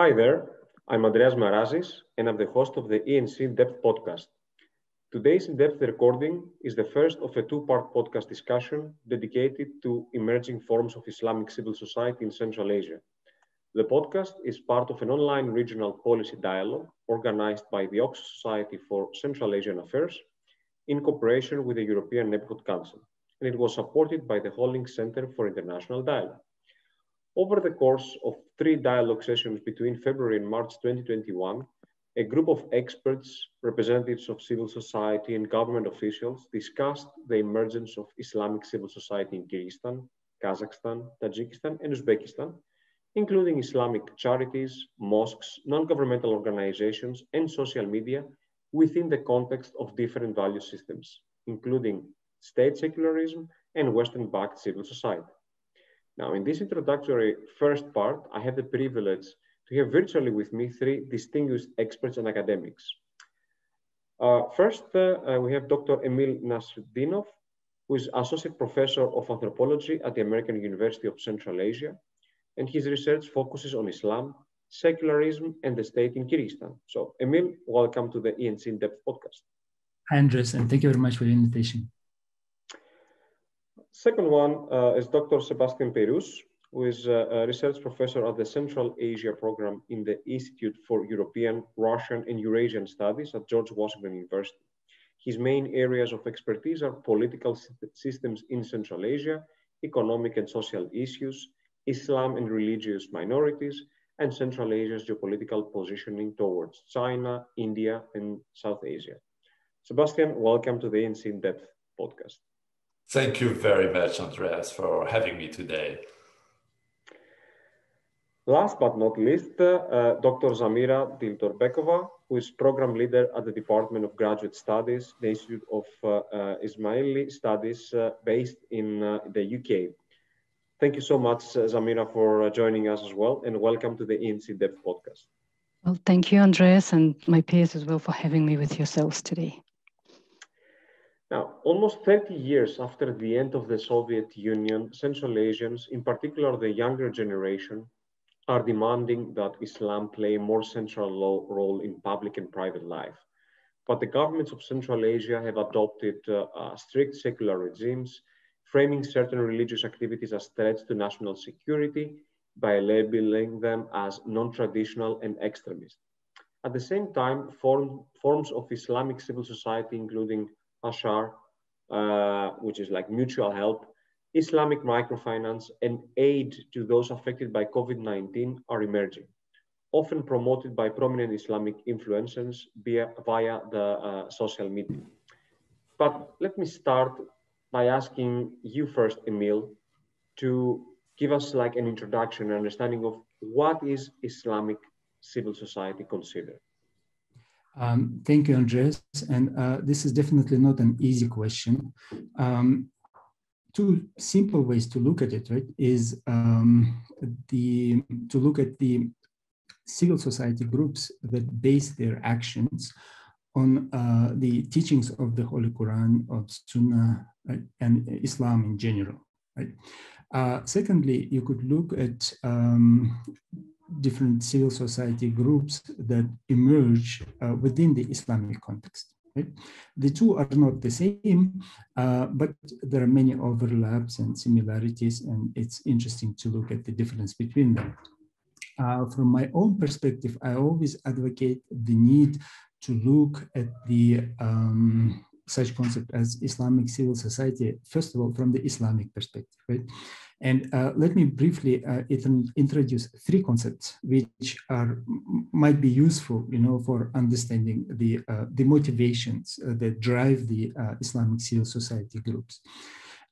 Hi there, I'm Andreas Marazis, and I'm the host of the ENC Depth podcast. Today's in-depth recording is the first of a two-part podcast discussion dedicated to emerging forms of Islamic civil society in Central Asia. The podcast is part of an online regional policy dialogue organized by the Oxus Society for Central Asian Affairs in cooperation with the European Neighbourhood Council, and it was supported by the Hollings Center for International Dialogue. Over the course of three dialogue sessions between February and March 2021, a group of experts, representatives of civil society and government officials discussed the emergence of Islamic civil society in Kyrgyzstan, Kazakhstan, Tajikistan, and Uzbekistan, including Islamic charities, mosques, non-governmental organizations, and social media within the context of different value systems, including state secularism and Western-backed civil society. Now, in this introductory first part, I have the privilege to have virtually with me three distinguished experts and academics. Uh, first, uh, uh, we have Dr. Emil Nasritdinov, who is Associate Professor of Anthropology at the American University of Central Asia, and his research focuses on Islam, secularism, and the state in Kyrgyzstan. So, Emil, welcome to the ENC In Depth podcast. Andres, and thank you very much for the invitation. Second one uh, is Dr. Sebastian Peyrouse, who is a research professor at the Central Asia program in the Institute for European, Russian, and Eurasian Studies at George Washington University. His main areas of expertise are political systems in Central Asia, economic and social issues, Islam and religious minorities, and Central Asia's geopolitical positioning towards China, India, and South Asia. Sebastian, welcome to the ENC In Depth podcast. Thank you very much, Andreas, for having me today. Last but not least, uh, Dr. Zamira Dildorbekova, who is program leader at the Department of Graduate Studies, the Institute of uh, uh, Ismaili Studies uh, based in uh, the UK. Thank you so much, uh, Zamira, for joining us as well, and welcome to the ENC Depth podcast. Well, thank you, Andreas, and my peers as well for having me with yourselves today. Now, almost 30 years after the end of the Soviet Union, Central Asians, in particular the younger generation, are demanding that Islam play a more central role in public and private life. But the governments of Central Asia have adopted uh, uh, strict secular regimes, framing certain religious activities as threats to national security by labeling them as non-traditional and extremist. At the same time, form, forms of Islamic civil society, including Ashar, uh, which is like mutual help, Islamic microfinance, and aid to those affected by COVID-19 are emerging, often promoted by prominent Islamic influencers via, via the uh, social media. But let me start by asking you first, Emil, to give us like an introduction, an understanding of what is Islamic civil society considered? Um, thank you, Andres. And uh, this is definitely not an easy question. Um, two simple ways to look at it, right, is um, the to look at the civil society groups that base their actions on uh, the teachings of the Holy Quran, of Sunnah, right, and Islam in general. Right. Uh, secondly, you could look at um, different civil society groups that emerge uh, within the Islamic context. Right? The two are not the same, uh, but there are many overlaps and similarities, and it's interesting to look at the difference between them. Uh, from my own perspective, I always advocate the need to look at the um, such concept as Islamic civil society, first of all, from the Islamic perspective, right? And uh, let me briefly uh, introduce three concepts which are might be useful, you know, for understanding the uh, the motivations uh, that drive the uh, Islamic civil society groups.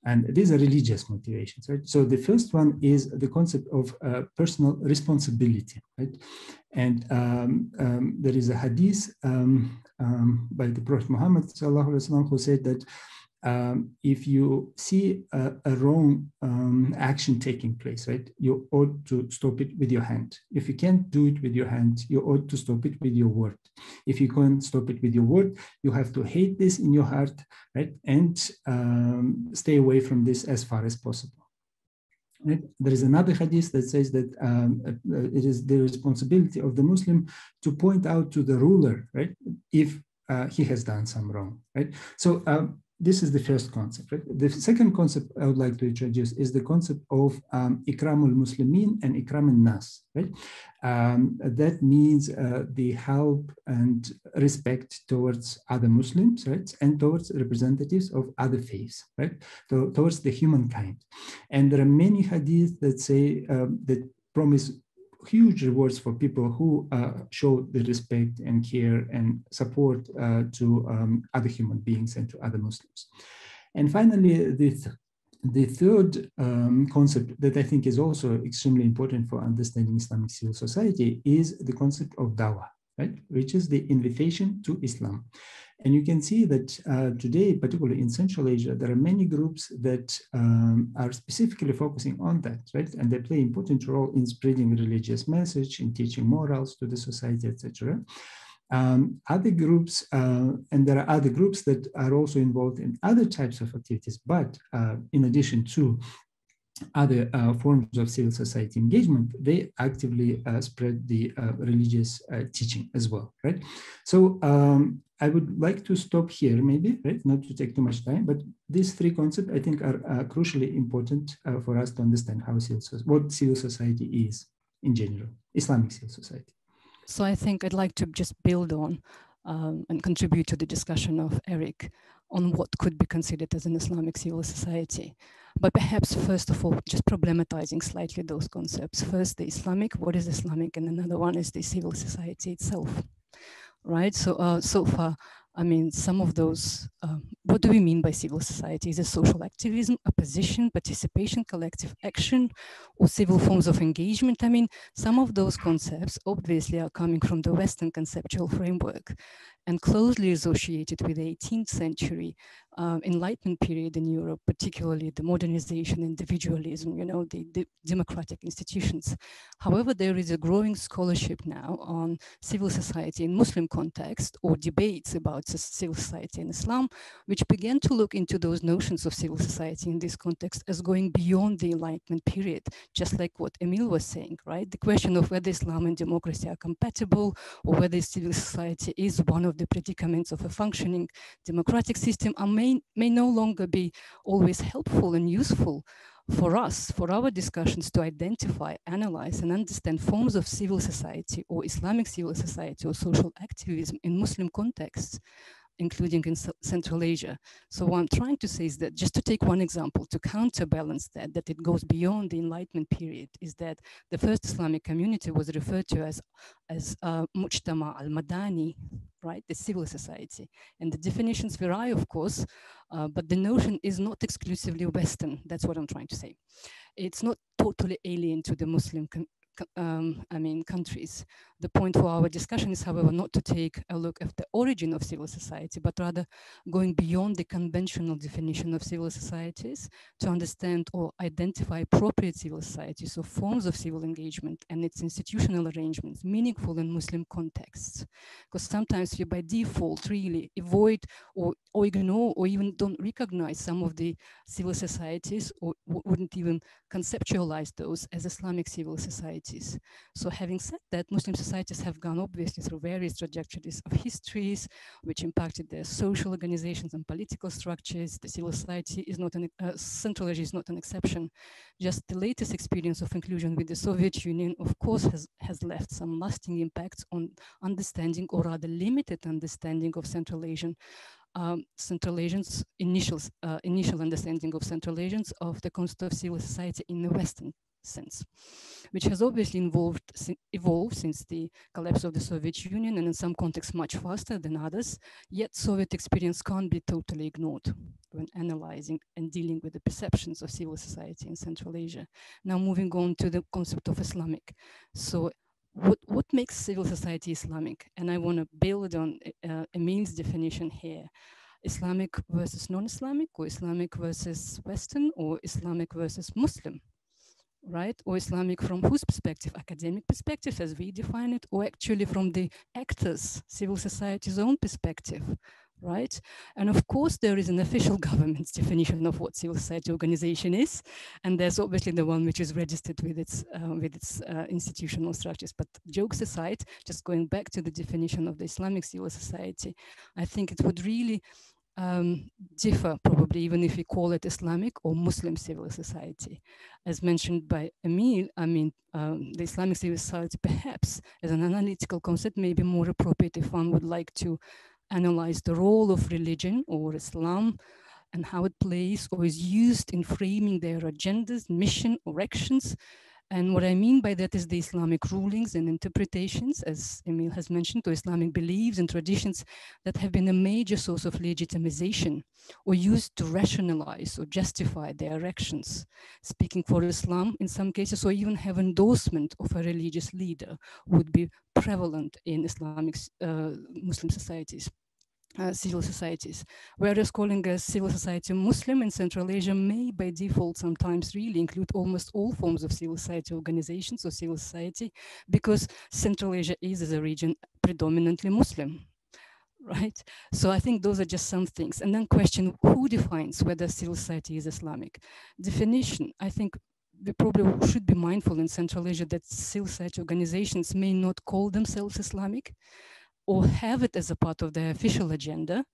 And these are religious motivations, right? So the first one is the concept of uh, personal responsibility, right? And um, um, there is a hadith um, um by the Prophet Muhammad who said that um, if you see a, a wrong um, action taking place, right, you ought to stop it with your hand. If you can't do it with your hand, you ought to stop it with your word. If you can't stop it with your word, you have to hate this in your heart, right, and um, stay away from this as far as possible. Right? There is another hadith that says that um, uh, it is the responsibility of the Muslim to point out to the ruler, right, if uh, he has done some wrong, right? So um, this is the first concept. Right? The second concept I would like to introduce is the concept of um, ikramul muslimin and ikram nas. Right? Um, that means uh, the help and respect towards other Muslims, right, and towards representatives of other faiths, right, to, towards the humankind. And there are many hadiths that say um, that promise huge rewards for people who uh, show the respect and care and support uh, to um, other human beings and to other Muslims. And finally, the, th the third um, concept that I think is also extremely important for understanding Islamic civil society is the concept of dawah, right? Which is the invitation to Islam. And you can see that uh, today, particularly in Central Asia, there are many groups that um, are specifically focusing on that, right? And they play important role in spreading religious message, in teaching morals to the society, etc. Um, other groups, uh, and there are other groups that are also involved in other types of activities, but uh, in addition to other uh, forms of civil society engagement, they actively uh, spread the uh, religious uh, teaching as well, right? So um, I would like to stop here maybe, right? Not to take too much time, but these three concepts I think are uh, crucially important uh, for us to understand how civil, what civil society is in general, Islamic civil society. So I think I'd like to just build on um, and contribute to the discussion of Eric on what could be considered as an Islamic civil society. But perhaps first of all, just problematizing slightly those concepts. First, the Islamic, what is Islamic? And another one is the civil society itself, right? So, uh, so far, I mean, some of those, uh, what do we mean by civil society? Is it social activism, opposition, participation, collective action, or civil forms of engagement? I mean, some of those concepts obviously are coming from the Western conceptual framework and closely associated with the 18th century um, Enlightenment period in Europe, particularly the modernization, individualism, you know, the, the, democratic institutions. However, there is a growing scholarship now on civil society in Muslim context or debates about civil society in Islam, which began to look into those notions of civil society in this context as going beyond the Enlightenment period, just like what Emil was saying, right? The question of whether Islam and democracy are compatible or whether civil society is one of the predicaments of a functioning democratic system are may, may no longer be always helpful and useful for us, for our discussions to identify, analyze, and understand forms of civil society or Islamic civil society or social activism in Muslim contexts including in Central Asia. So what I'm trying to say is that just to take one example to counterbalance that, that it goes beyond the Enlightenment period, is that the first Islamic community was referred to as, as uh, Mujtama al-Madani, right, the civil society. And the definitions vary, of course, uh, but the notion is not exclusively Western. That's what I'm trying to say. It's not totally alien to the Muslim um, I mean, countries. The point for our discussion is, however, not to take a look at the origin of civil society, but rather going beyond the conventional definition of civil societies to understand or identify appropriate civil societies or forms of civil engagement and its institutional arrangements meaningful in Muslim contexts. Because sometimes we by default really avoid or, or ignore or even don't recognize some of the civil societies or wouldn't even conceptualize those as Islamic civil societies. So having said that, Muslim societies have gone obviously through various trajectories of histories, which impacted their social organizations and political structures. The civil society is not an, uh, Central Asia is not an exception. Just the latest experience of inclusion with the Soviet Union, of course, has, has left some lasting impacts on understanding or rather limited understanding of Central Asian um, Central Asians' initial, uh, initial understanding of Central Asians of the concept of civil society in the Western sense, which has obviously involved, evolved since the collapse of the Soviet Union and in some contexts much faster than others, yet Soviet experience can't be totally ignored when analyzing and dealing with the perceptions of civil society in Central Asia. Now moving on to the concept of Islamic. So what, what makes civil society Islamic? And I want to build on uh, Emil's definition here. Islamic versus non-Islamic or Islamic versus Western or Islamic versus Muslim, right? Or Islamic from whose perspective? Academic perspective as we define it, or actually from the actors, civil society's own perspective, right? And of course, there is an official government's definition of what civil society organization is, and there's obviously the one which is registered with its uh, with its uh, institutional structures. But jokes aside, just going back to the definition of the Islamic civil society, I think it would really um, differ probably even if we call it Islamic or Muslim civil society. As mentioned by Emil, I mean, um, the Islamic civil society perhaps as an analytical concept may be more appropriate if one would like to analyze the role of religion or Islam and how it plays or is used in framing their agendas, mission or actions and what I mean by that is the Islamic rulings and interpretations, as Emil has mentioned, to Islamic beliefs and traditions that have been a major source of legitimization or used to rationalize or justify their actions, speaking for Islam in some cases, or even have endorsement of a religious leader would be prevalent in Islamic uh, Muslim societies uh, civil societies. Whereas calling a civil society Muslim in Central Asia may by default sometimes really include almost all forms of civil society organizations or civil society because Central Asia is as a region predominantly Muslim, right? So I think those are just some things. And then question, who defines whether civil society is Islamic? Definition, I think we probably should be mindful in Central Asia that civil society organizations may not call themselves Islamic, or have it as a part of their official agenda,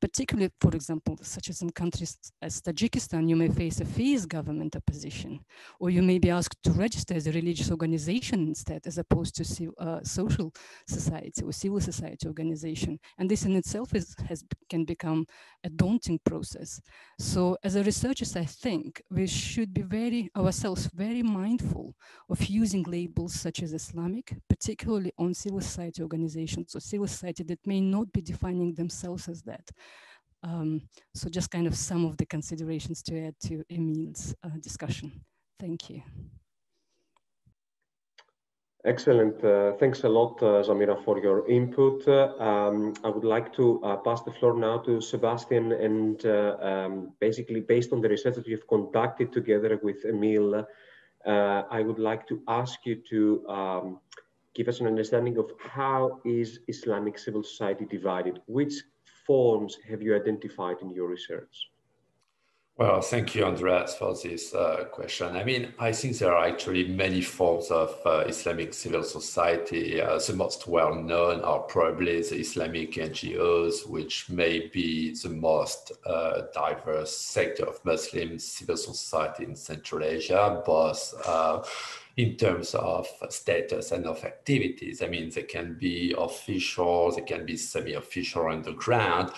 particularly, for example, such as in countries as Tajikistan, you may face a fierce government opposition, or you may be asked to register as a religious organization instead, as opposed to uh, social society or civil society organization. And this in itself is, has, can become a daunting process. So as a researchers, I think we should be very, ourselves, very mindful of using labels such as Islamic, particularly on civil society organizations or civil society that may not be defining themselves as that. Um, so just kind of some of the considerations to add to Emil's uh, discussion. Thank you. Excellent. Uh, thanks a lot, uh, Zamira, for your input. Um, I would like to uh, pass the floor now to Sebastian and uh, um, basically based on the research that you've conducted together with Emil, uh, I would like to ask you to um, give us an understanding of how is Islamic civil society divided? Which forms have you identified in your research? Well, thank you, Andreas, for this uh, question. I mean, I think there are actually many forms of uh, Islamic civil society. Uh, the most well known are probably the Islamic NGOs, which may be the most uh, diverse sector of Muslim civil society in Central Asia, both uh, in terms of status and of activities. I mean, they can be official, they can be semi-official underground,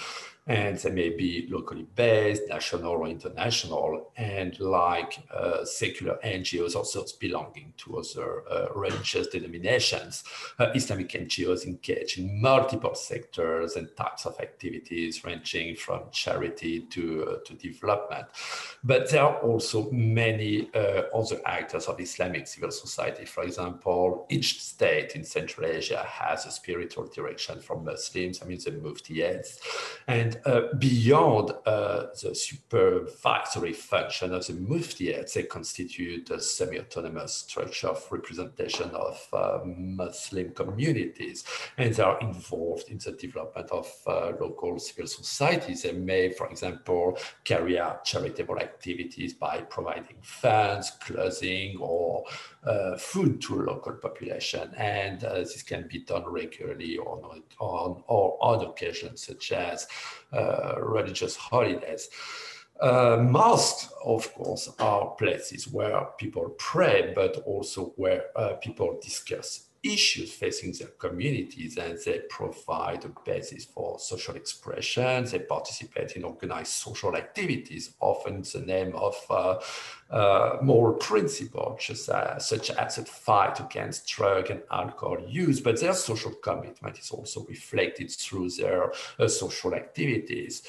and they may be locally based, national or international, and like uh, secular NGOs also belonging to other uh, religious denominations. Uh, Islamic NGOs engage in multiple sectors and types of activities ranging from charity to, uh, to development. But there are also many uh, other actors of Islamic civil society. For example, each state in Central Asia has a spiritual direction from Muslims, I mean the Muftiyates, and uh, beyond uh, the supervisory function of the muftiyat, they constitute a semi-autonomous structure of representation of uh, Muslim communities, and they are involved in the development of uh, local civil societies. They may, for example, carry out charitable activities by providing funds, clothing, or food to local population, and uh, this can be done regularly on on or on occasions such as uh, religious holidays. Uh, mosques, of course, are places where people pray, but also where uh, people discuss issues facing their communities and they provide a basis for social expression. They participate in organized social activities, often in the name of uh, uh, moral principles, such as, such as the fight against drug and alcohol use, but their social commitment is also reflected through their uh, social activities.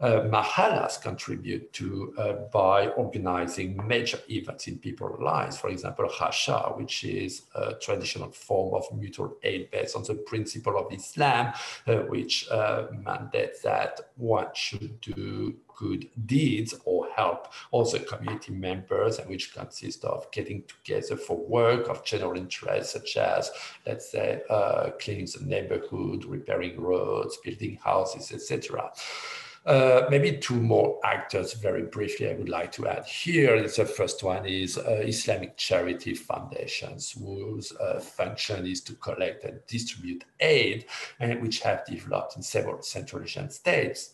Uh, mahallas contribute to uh, by organizing major events in people's lives. For example, Hasha, which is a traditional form of mutual aid based on the principle of Islam, uh, which uh, mandates that one should do good deeds or help also community members and which consist of getting together for work of general interest, such as, let's say, uh, cleaning the neighborhood, repairing roads, building houses, etc. Uh, maybe two more actors very briefly I would like to add here. The first one is uh, Islamic charity foundations whose uh, function is to collect and distribute aid and which have developed in several Central Asian states.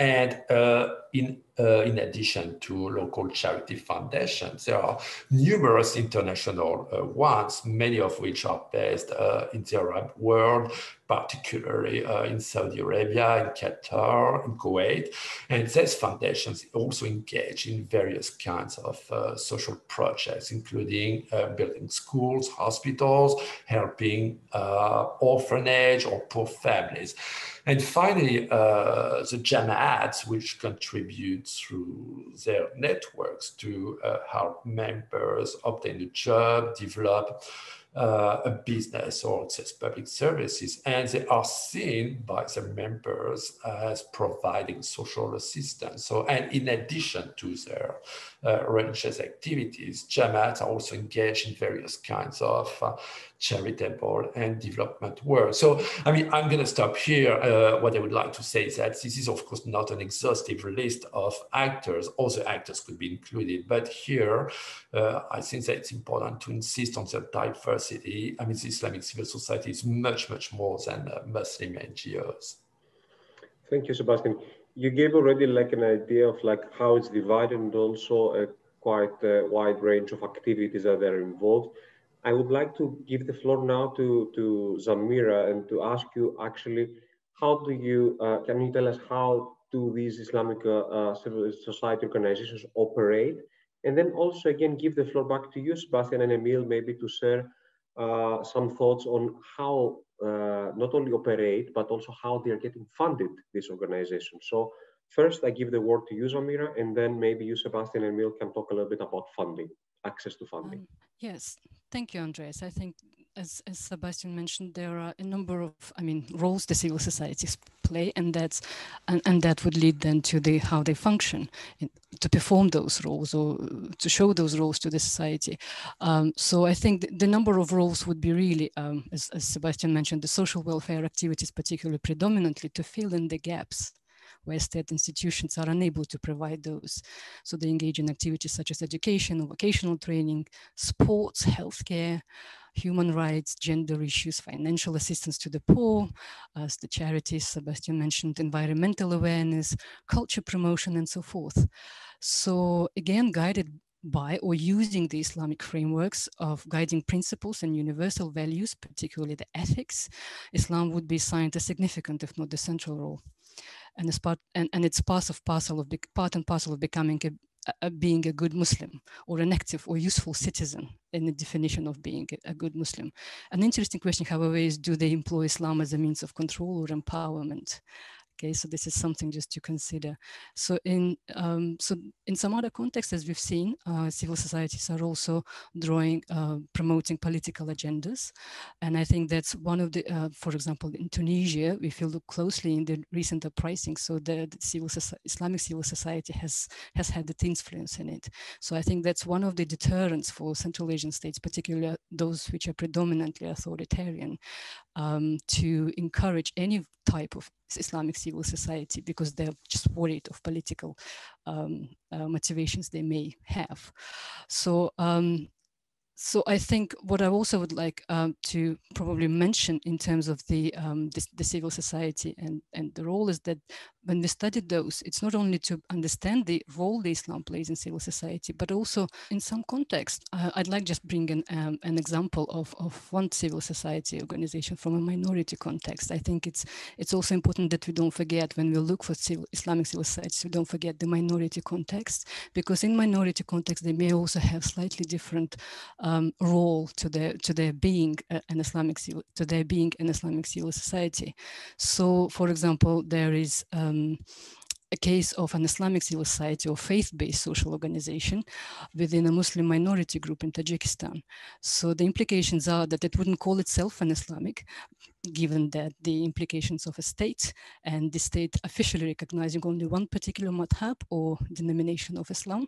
And uh, in, uh, in addition to local charity foundations, there are numerous international uh, ones, many of which are based uh, in the Arab world, particularly in Saudi Arabia, in Qatar, in Kuwait. And these foundations also engage in various kinds of social projects, including building schools, hospitals, helping orphanage or poor families. And finally, the Jama'ats, which contribute through their networks to uh, help members obtain a job, develop uh, a business or access public services, and they are seen by the members as providing social assistance. So, and in addition to their uh, religious activities, Jamaat are also engaged in various kinds of uh, charitable and development work. So, I mean, I'm going to stop here. Uh, what I would like to say is that this is, of course, not an exhaustive list of actors. Other actors could be included, but here uh, I think that it's important to insist on the diversity. I mean, the Islamic civil society is much, much more than uh, Muslim NGOs. Thank you, Sebastian. You gave already like an idea of like how it's divided and also a quite a wide range of activities that are involved. I would like to give the floor now to, to Zamira and to ask you actually, how do you, uh, can you tell us how do these Islamic uh, uh, civil society organizations operate? And then also again, give the floor back to you, Sebastian and Emil, maybe to share uh, some thoughts on how uh, not only operate, but also how they are getting funded, these organizations. So first I give the word to you, Zamira, and then maybe you, Sebastian and Emil can talk a little bit about funding, access to funding. Um, yes, thank you, Andreas. I think as, as Sebastian mentioned, there are a number of, I mean, roles the civil societies play, and that's and, and that would lead then to the how they function in, to perform those roles or to show those roles to the society. Um, so I think the, the, number of roles would be really, um, as, as Sebastian mentioned, the social welfare activities, particularly predominantly to fill in the gaps where state institutions are unable to provide those. So they engage in activities such as education, or vocational training, sports, healthcare, human rights, gender issues, financial assistance to the poor, as the charities Sebastian mentioned, environmental awareness, culture promotion, and so forth. So again, guided by or using the Islamic frameworks of guiding principles and universal values, particularly the ethics, Islam would be assigned a significant, if not the central role. And, as part, and, and it's part of parcel of part and parcel of becoming a, a, being a good Muslim or an active or useful citizen in the definition of being a good Muslim. An interesting question, however, is do they employ Islam as a means of control or empowerment? Okay, so this is something just to consider. So in um, so in some other contexts, as we've seen, uh, civil societies are also drawing, uh, promoting political agendas, and I think that's one of the, uh, for example, in Tunisia, if you look closely in the recent uprising, so the, civil Islamic civil society has has had that influence in it. So I think that's one of the deterrents for Central Asian states, particularly those which are predominantly authoritarian, um, to encourage any type of Islamic civil society because they're just worried of political um, uh, motivations they may have. So um, so I think what I also would like um, to probably mention in terms of the, um, the, the civil society and and the role is that when we study those, it's not only to understand the role the Islam plays in civil society, but also in some context. Uh, I'd like just bring an um, an example of of one civil society organization from a minority context. I think it's it's also important that we don't forget when we look for civil, Islamic civil societies, we don't forget the minority context because in minority context they may also have slightly different um, role to their to their being an Islamic to their being an Islamic civil society. So, for example, there is um, a case of an Islamic civil society or faith-based social organization within a Muslim minority group in Tajikistan. So the implications are that it wouldn't call itself an Islamic, given that the implications of a state and the state officially recognizing only one particular madhab or denomination of Islam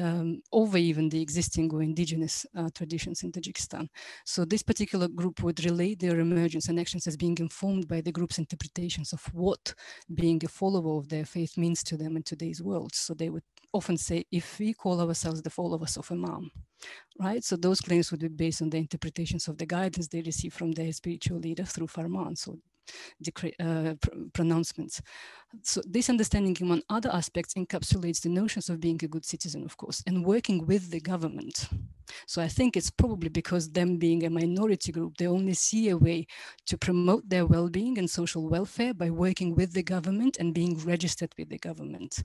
um, over even the existing or indigenous uh, traditions in Tajikistan. So this particular group would relate their emergence and actions as being informed by the group's interpretations of what being a follower of their faith means to them in today's world. So they would often say, if we call ourselves the followers of Imam, right? So those claims would be based on the interpretations of the guidance they receive from their spiritual leader through Farman, so uh, pr pronouncements. So this understanding among other aspects encapsulates the notions of being a good citizen, of course, and working with the government. So I think it's probably because them being a minority group, they only see a way to promote their well-being and social welfare by working with the government and being registered with the government,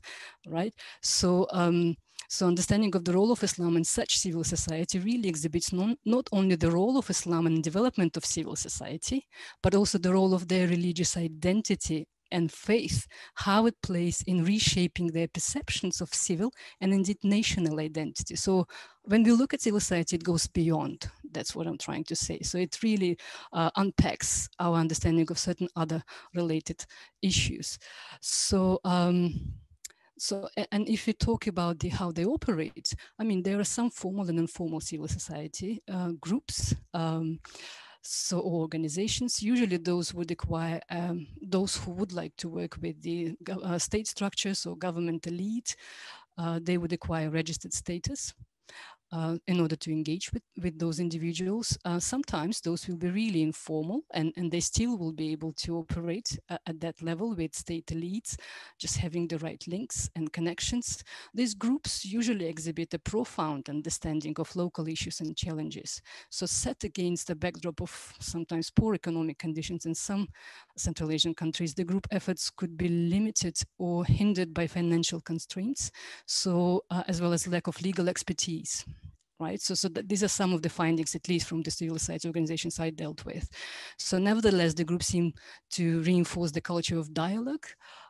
right? So um, so understanding of the role of Islam in such civil society really exhibits non, not only the role of Islam in development of civil society, but also the role of their religious identity and faith, how it plays in reshaping their perceptions of civil and indeed national identity. So when we look at civil society, it goes beyond. That's what I'm trying to say. So it really uh, unpacks our understanding of certain other related issues. So um, so, and if you talk about the, how they operate, I mean, there are some formal and informal civil society uh, groups. Um, so organizations, usually those would acquire um, those who would like to work with the uh, state structures or government elite, uh, they would acquire registered status uh, in order to engage with, with those individuals. Uh, sometimes those will be really informal and, and they still will be able to operate uh, at that level with state elites, just having the right links and connections. These groups usually exhibit a profound understanding of local issues and challenges. So set against the backdrop of sometimes poor economic conditions in some Central Asian countries, the group efforts could be limited or hindered by financial constraints, so uh, as well as lack of legal expertise right? So, so these are some of the findings, at least from the civil society organizations I dealt with. So nevertheless, the group seem to reinforce the culture of dialogue,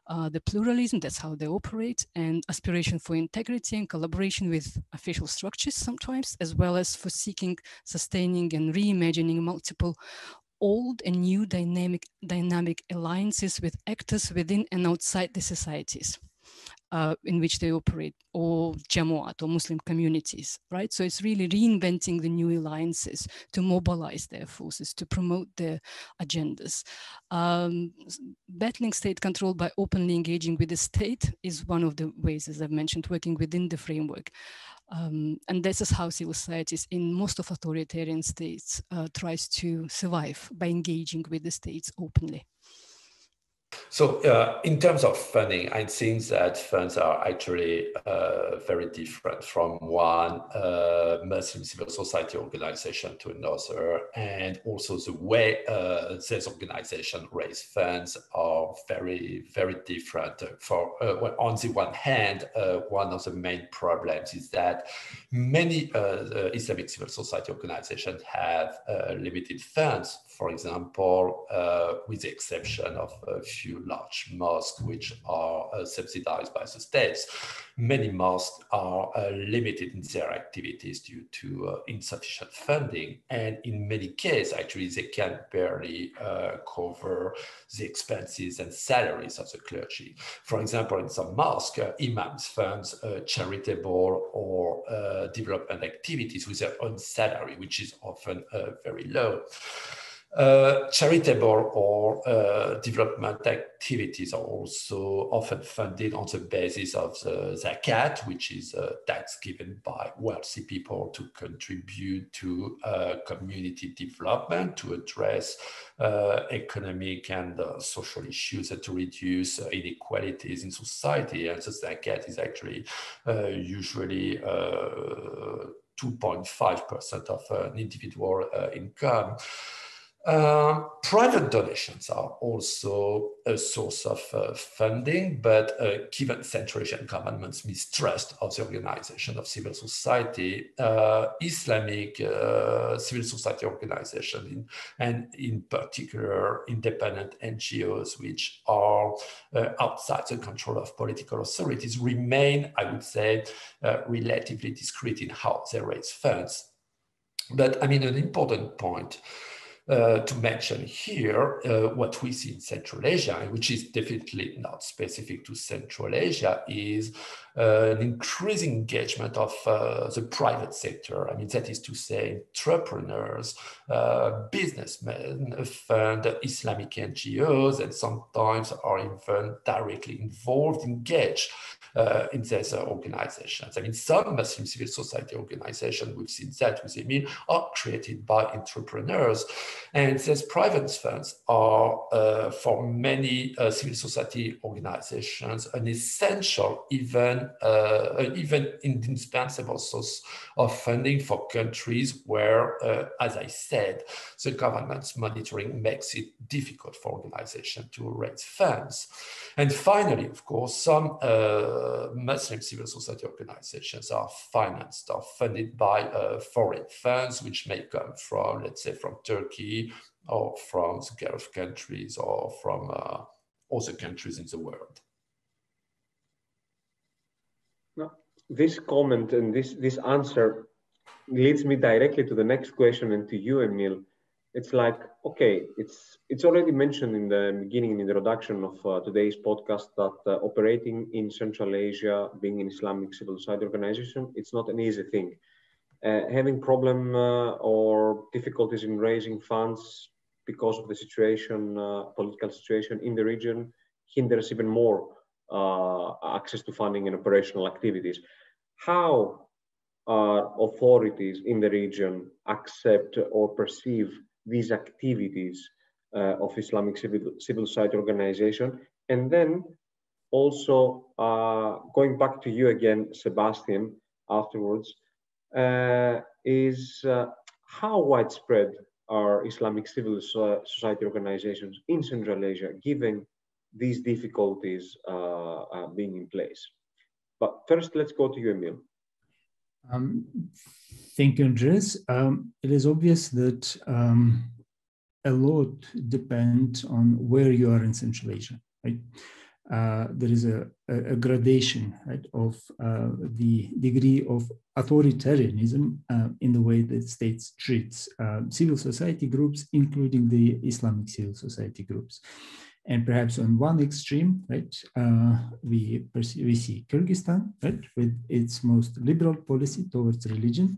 uh, the pluralism, that's how they operate, and aspiration for integrity and collaboration with official structures sometimes, as well as for seeking, sustaining, and reimagining multiple old and new dynamic, dynamic alliances with actors within and outside the societies uh, in which they operate, or Jamaat or Muslim communities, right? So it's really reinventing the new alliances to mobilize their forces, to promote their agendas. Um, battling state control by openly engaging with the state is one of the ways, as I've mentioned, working within the framework. Um, and this is how civil societies in most of authoritarian states uh, tries to survive by engaging with the states openly. So uh, in terms of funding, I think that funds are actually uh, very different from one uh, Muslim civil society organization to another. And also the way uh, these organizations raise funds are very, very different. For uh, well, On the one hand, uh, one of the main problems is that many Islamic civil society organizations have limited funds for example, uh, with the exception of a few large mosques which are uh, subsidized by the states, many mosques are uh, limited in their activities due to uh, insufficient funding. And in many cases, actually, they can barely uh, cover the expenses and salaries of the clergy. For example, in some mosques, uh, imams fund charitable or development activities with their own salary, which is often very low. Uh, charitable or uh, development activities are also often funded on the basis of the zakat, which is a tax given by wealthy people to contribute to uh, community development, to address uh, economic and uh, social issues, and to reduce inequalities in society. And the zakat is actually usually 2.5% of an individual income. Uh, private donations are also a source of uh, funding, but uh, given Central Asian government's mistrust of the organization of civil society, uh, Islamic uh, civil society organizations, in, and in particular independent NGOs, which are uh, outside the control of political authorities, remain, I would say, relatively discreet in how they raise funds. But I mean, an important point uh, to mention here uh, what we see in Central Asia, which is definitely not specific to Central Asia, is uh, an increasing engagement of uh, the private sector. I mean, that is to say, entrepreneurs, uh, businessmen, fund Islamic NGOs, and sometimes are even directly involved, engaged uh, in these uh, organizations. I mean, some Muslim civil society organizations, we've seen that with Emil, are created by entrepreneurs. And these private funds are, uh, for many uh, civil society organizations, an essential, even, uh, even indispensable source of funding for countries where, uh, as I said, the government's monitoring makes it difficult for organizations to raise funds. And finally, of course, some Muslim civil society organizations are financed or funded by uh, foreign funds, which may come from, let's say, from Turkey or from the Gulf countries or from uh, other countries in the world. Now, this comment and this, this answer leads me directly to the next question and to you, Emil it's like okay it's it's already mentioned in the beginning in the introduction of uh, today's podcast that uh, operating in central asia being an islamic civil society organization it's not an easy thing. Uh, having problem uh, or difficulties in raising funds because of the situation uh, political situation in the region hinders even more uh, access to funding and operational activities. How are authorities in the region accept or perceive these activities uh, of Islamic civil, civil society organization. And then also uh, going back to you again, Sebastian, afterwards, uh, is uh, how widespread are Islamic civil society organizations in Central Asia, given these difficulties uh, uh, being in place? But first, let's go to you, Emil. Um, thank you, Andres. Um, it is obvious that um, a lot depends on where you are in Central Asia, right? Uh, there is a, a, gradation right, of uh, the degree of authoritarianism uh, in the way that states treats uh, civil society groups, including the Islamic civil society groups. And perhaps on one extreme, right, uh, we, we see Kyrgyzstan, right, with its most liberal policy towards religion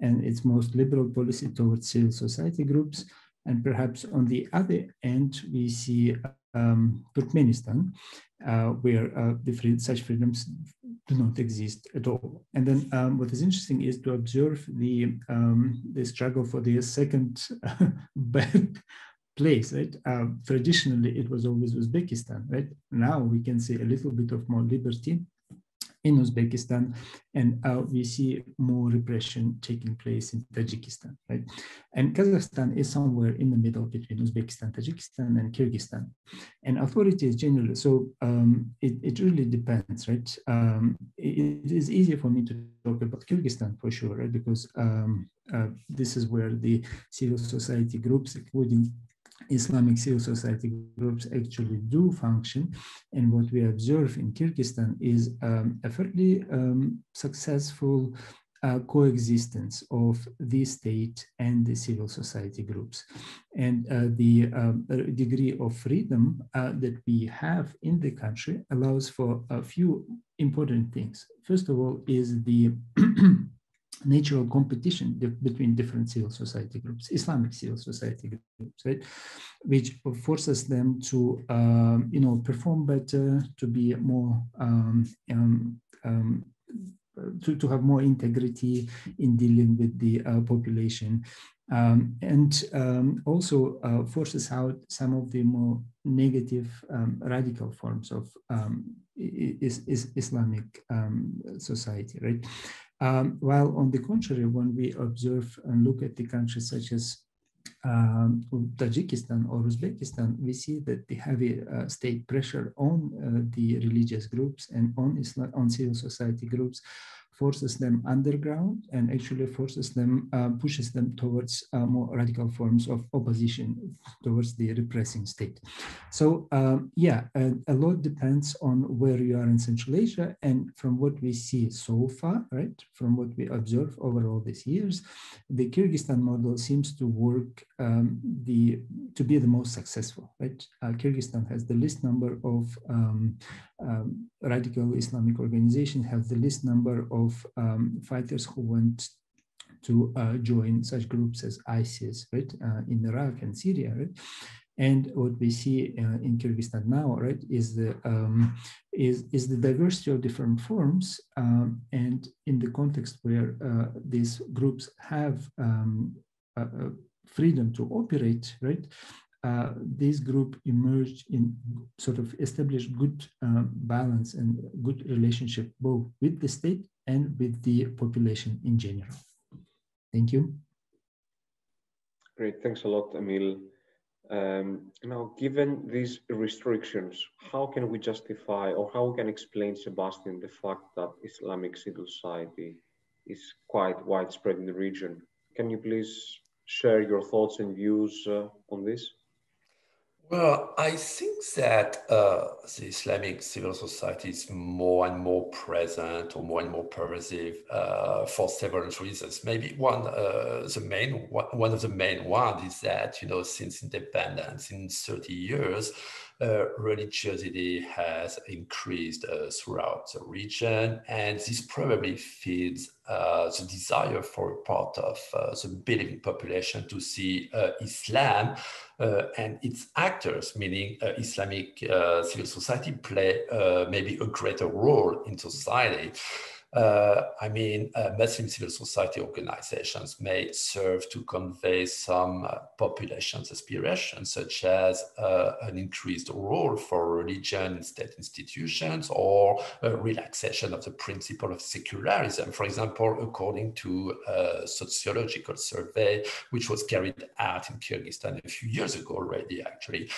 and its most liberal policy towards civil society groups. And perhaps on the other end, we see um, Turkmenistan, uh, where uh, free, such freedoms do not exist at all. And then um, what is interesting is to observe the, um, the struggle for the second back place, right? Uh, traditionally, it was always Uzbekistan, right? Now we can see a little bit of more liberty in Uzbekistan, and uh, we see more repression taking place in Tajikistan, right? And Kazakhstan is somewhere in the middle between Uzbekistan, Tajikistan, and Kyrgyzstan. And authorities generally, so um, it, it really depends, right? Um, it, it is easier for me to talk about Kyrgyzstan for sure, right? Because um, uh, this is where the civil society groups, including Islamic civil society groups actually do function. And what we observe in Kyrgyzstan is um, a fairly um, successful uh, coexistence of the state and the civil society groups. And uh, the um, degree of freedom uh, that we have in the country allows for a few important things. First of all, is the natural competition between different civil society groups, Islamic civil society groups, right, which forces them to, um, you know, perform better, to be more, um, um, um, to, to have more integrity in dealing with the uh, population, um, and um, also uh, forces out some of the more negative radical forms of is, is Islamic society, right? Um, while on the contrary, when we observe and look at the countries such as um, Tajikistan or Uzbekistan, we see that the heavy uh, state pressure on uh, the religious groups and on Islam, on civil society groups forces them underground and actually forces them, uh, pushes them towards uh, more radical forms of opposition towards the repressing state. So um, yeah, a, a, lot depends on where you are in Central Asia. And from what we see so far, right, from what we observe over all these years, the Kyrgyzstan model seems to work um, the to be the most successful, right? Uh, Kyrgyzstan has the least number of um, um, radical Islamic organizations, have the least number of um, fighters who want to uh, join such groups as ISIS, right, uh, in Iraq and Syria, right? And what we see uh, in Kyrgyzstan now, right, is the um, is is the diversity of different forms, um, and in the context where uh, these groups have um, freedom to operate, right, uh, this group emerged in sort of established good uh, balance and good relationship both with the state and with the population in general. Thank you. Great, thanks a lot, Emil. Um, now, given these restrictions, how can we justify or how we can explain, Sebastian, the fact that Islamic civil society is quite widespread in the region? Can you please share your thoughts and views uh, on this? Well, I think that uh, the Islamic civil society is more and more present or more and more pervasive uh, for several reasons. Maybe one, uh, the main one of the main ones is that you know since independence in 30 years, religiosity has increased uh, throughout the region, and this probably feeds uh, the desire for a part of uh, the believing population to see Islam and its actors, meaning Islamic civil society, play maybe a greater role in society. Uh, I mean, uh, Muslim civil society organizations may serve to convey some uh, population's aspirations, such as uh, an increased role for religion in state institutions or a relaxation of the principle of secularism. For example, according to a sociological survey, which was carried out in Kyrgyzstan a few years ago already, actually,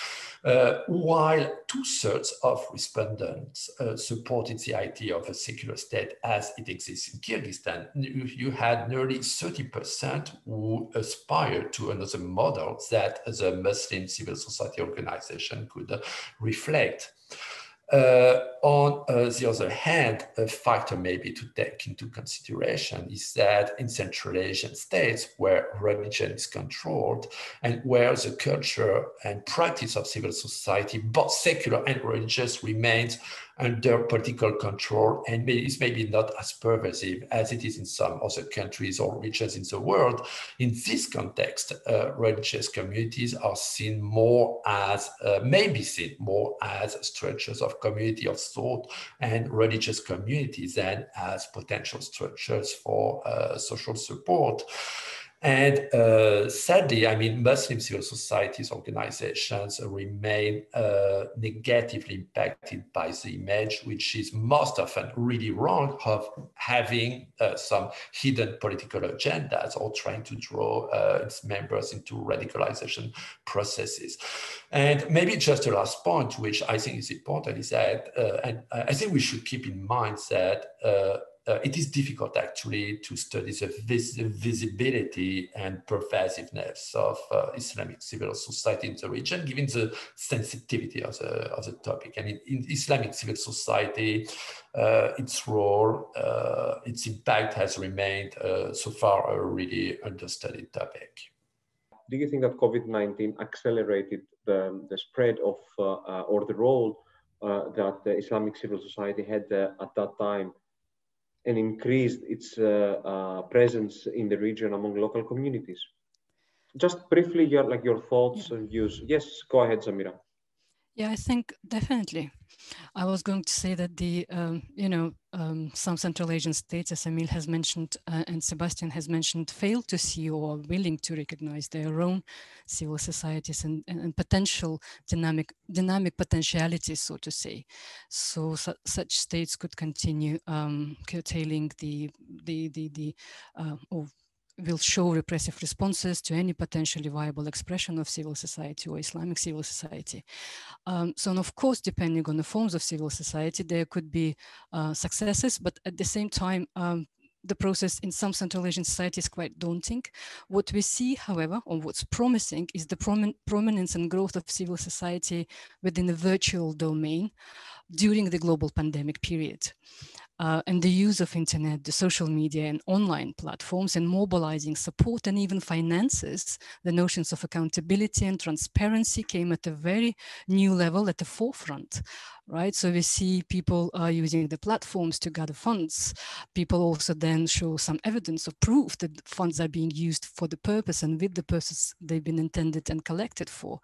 uh, while two thirds of respondents uh, supported the idea of a secular state as as it exists in Kyrgyzstan, you, had nearly 30% who aspired to another model that the Muslim civil society organization could reflect. Uh, on uh, the other hand, a factor maybe to take into consideration is that in Central Asian states where religion is controlled and where the culture and practice of civil society, both secular and religious, remains under political control and is maybe not as pervasive as it is in some other countries or regions in the world. In this context, uh, religious communities are seen more as, uh, maybe seen more as structures of community of thought and religious communities than as potential structures for uh, social support. And uh, sadly, I mean, Muslim civil societies organizations remain uh, negatively impacted by the image, which is most often really wrong, of having uh, some hidden political agendas or trying to draw its members into radicalization processes. And maybe just a last point, which I think is important, is that, uh, and I think we should keep in mind that uh, uh, it is difficult actually to study the vis visibility and pervasiveness of uh, Islamic civil society in the region, given the sensitivity of the, of the topic. And in, in Islamic civil society, uh, its role, uh, its impact has remained uh, so far a really understudied topic. Do you think that COVID-19 accelerated the, the spread of uh, or the role that the Islamic civil society had at that time and increased its uh, uh, presence in the region among local communities. Just briefly, your like your thoughts yeah. and views. Yes, go ahead, Zamira. Yeah, I think definitely. I was going to say that the, um, you know, um, some Central Asian states, as Emil has mentioned uh, and Sebastian has mentioned, fail to see or are willing to recognize their own civil societies and, and, and potential dynamic dynamic potentialities, so to say. So su such states could continue um, curtailing the the the, the uh, or will show repressive responses to any potentially viable expression of civil society or Islamic civil society. Um, so, of course, depending on the forms of civil society, there could be uh, successes, but at the same time, um, the process in some Central Asian societies is quite daunting. What we see, however, or what's promising is the promin prominence and growth of civil society within the virtual domain during the global pandemic period uh, and the use of internet, the social media and online platforms and mobilizing support and even finances, the notions of accountability and transparency came at a very new level at the forefront right? So we see people are using the platforms to gather funds. People also then show some evidence of proof that funds are being used for the purpose and with the purpose they've been intended and collected for,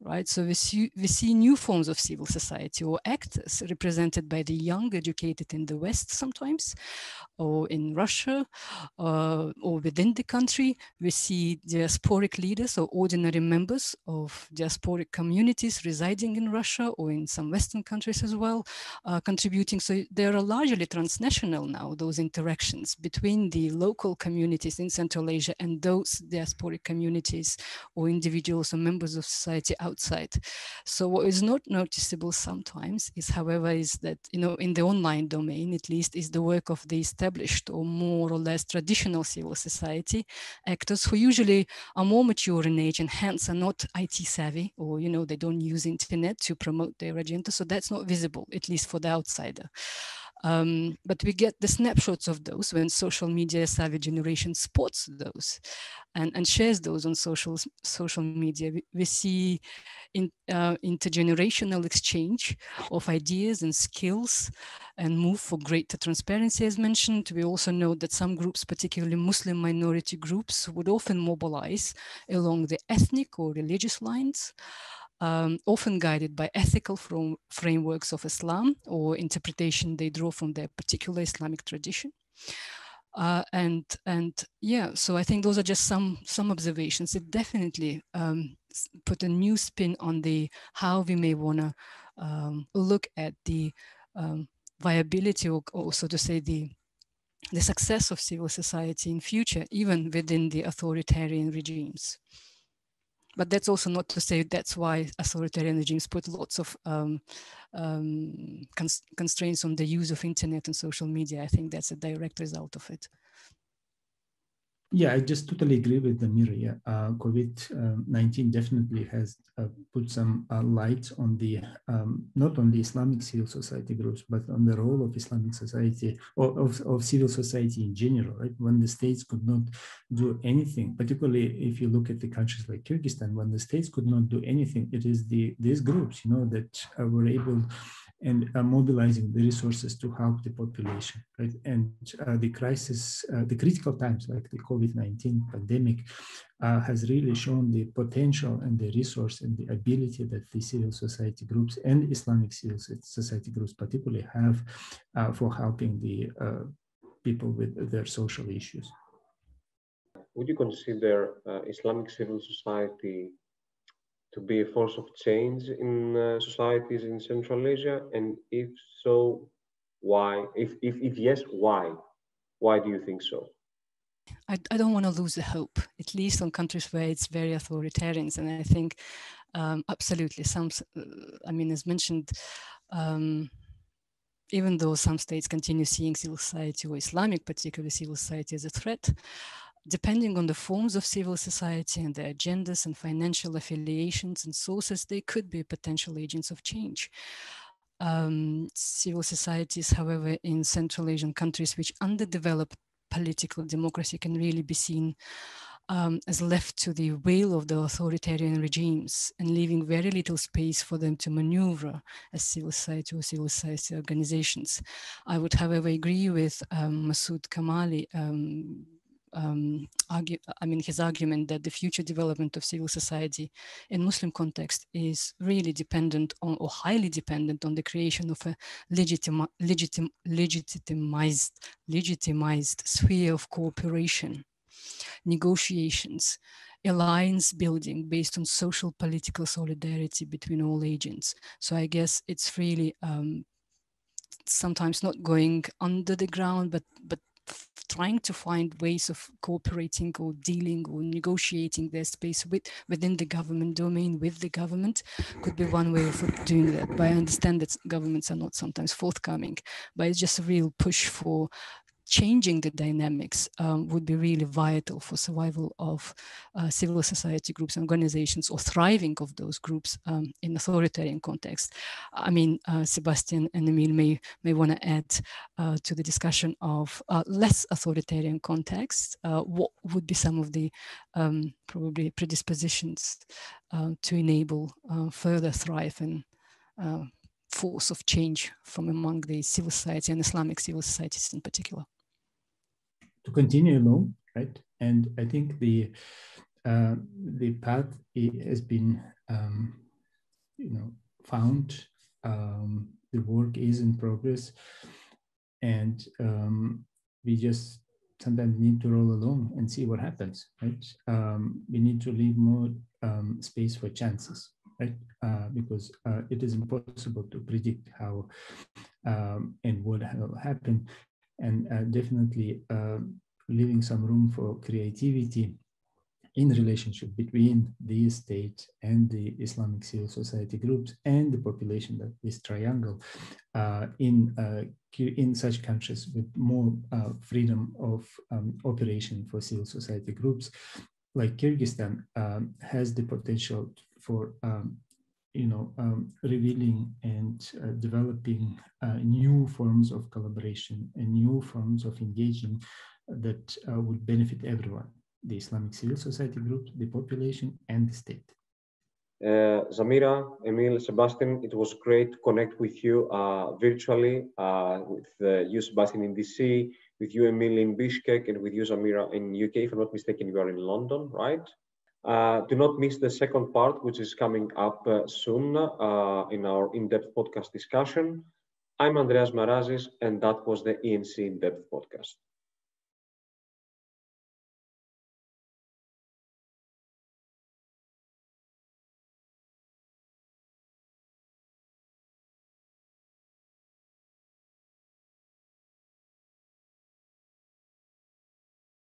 right? So we see, we see new forms of civil society or actors represented by the young educated in the West sometimes, or in Russia, uh, or within the country. We see diasporic leaders or ordinary members of diasporic communities residing in Russia or in some Western countries countries as well, uh, contributing. So they are largely transnational now, those interactions between the local communities in Central Asia and those diasporic communities or individuals or members of society outside. So what is not noticeable sometimes is, however, is that, you know, in the online domain, at least, is the work of the established or more or less traditional civil society actors who usually are more mature in age and hence are not IT savvy or, you know, they don't use internet to promote their agenda. So that's not visible, at least for the outsider. Um, but we get the snapshots of those when social media savvy generation spots those and, and shares those on social, social media. We, we see in, uh, intergenerational exchange of ideas and skills and move for greater transparency as mentioned. We also know that some groups, particularly Muslim minority groups, would often mobilize along the ethnic or religious lines um, often guided by ethical from frameworks of Islam or interpretation they draw from their particular Islamic tradition. Uh, and and yeah, so I think those are just some some observations. It definitely um, put a new spin on the how we may want to um, look at the um, viability or, or so to say the the success of civil society in future, even within the authoritarian regimes but that's also not to say that's why authoritarian regimes put lots of um, um, cons constraints on the use of internet and social media. I think that's a direct result of it. Yeah, I just totally agree with Zamira. Yeah. Uh, COVID-19 definitely has uh, put some uh, light on the, um, not on the Islamic civil society groups, but on the role of Islamic society or of, of civil society in general, right? When the states could not do anything, particularly if you look at the countries like Kyrgyzstan, when the states could not do anything, it is the these groups, you know, that uh, were able and uh, mobilizing the resources to help the population, right? And uh, the crisis, uh, the critical times like the COVID-19 pandemic uh, has really shown the potential and the resource and the ability that the civil society groups and Islamic civil society groups particularly have uh, for helping the uh, people with their social issues. Would you consider Islamic civil society to be a force of change in uh, societies in Central Asia? And if so, why? If, if, if yes, why? Why do you think so? I, I don't want to lose the hope, at least on countries where it's very authoritarian. And I think um, absolutely some, uh, I mean, as mentioned, um, even though some states continue seeing civil society or Islamic, particularly civil society as a threat, depending on the forms of civil society and their agendas and financial affiliations and sources, they could be potential agents of change. Um, civil societies, however, in Central Asian countries which underdeveloped political democracy can really be seen um, as left to the will of the authoritarian regimes and leaving very little space for them to maneuver as civil society or civil society organizations. I would, however, agree with um, Masoud Kamali um, um, argue, I mean, his argument that the future development of civil society in Muslim context is really dependent on or highly dependent on the creation of a legitim, legitim, legitimized, legitimized sphere of cooperation, negotiations, alliance building based on social political solidarity between all agents. So I guess it's really um, sometimes not going under the ground, but but trying to find ways of cooperating or dealing or negotiating their space with within the government domain with the government could be one way of doing that. But I understand that governments are not sometimes forthcoming, but it's just a real push for changing the dynamics um, would be really vital for survival of uh, civil society groups and organizations or thriving of those groups um, in authoritarian context. I mean, uh, Sebastian and Emil may, may want to add uh, to the discussion of uh, less authoritarian contexts, uh, what would be some of the um, probably predispositions uh, to enable further thrive and force of change from among the civil society and Islamic civil societies in particular to continue along, right? And I think the uh, the path has been, um, you know, found. Um, the work is in progress, and um, we just sometimes need to roll along and see what happens, right? Um, we need to leave more um, space for chances, right? Uh, because uh, it is impossible to predict how um, and what will happen and uh, definitely uh, leaving some room for creativity in relationship between the state and the Islamic civil society groups and the population, that this triangle, uh, in, uh, in such countries with more uh, freedom of um, operation for civil society groups, like Kyrgyzstan, um, has the potential for um, you know, um, revealing and uh, developing uh, new forms of collaboration and new forms of engaging that uh, would benefit everyone, the Islamic civil society group, the population, and the state. Uh, Zamira, Emil, Sebastian, it was great to connect with you uh, virtually, uh, with you, Sebastian, in DC, with you, Emil, in Bishkek, and with you, Zamira, in UK. If I'm not mistaken, you are in London, right? Uh, do not miss the second part, which is coming up uh, soon uh, in our in-depth podcast discussion. I'm Andreas Marazis, and that was the ENC In-Depth podcast.